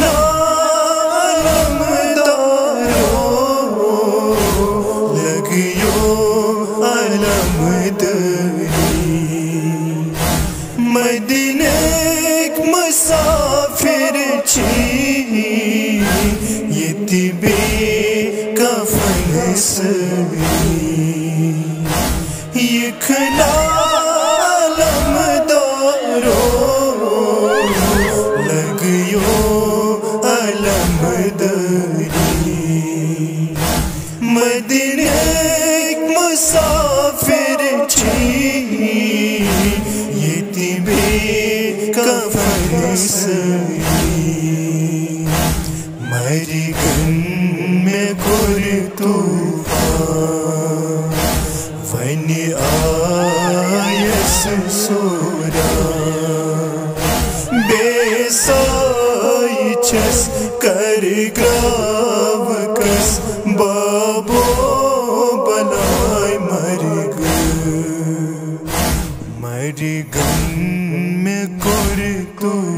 عالم دارو لگیو علم دری مدینہ ایک مسافر چی یہ بے کفن سری یہ علم دری مدینہ ایک مسافر چی یہ بے کفن سری مری گن میں گر طوفان۔ ونی آیس سورا۔ بے سائی چس کر گراو کس بابو بلائے مر گ مر گن میں گر تو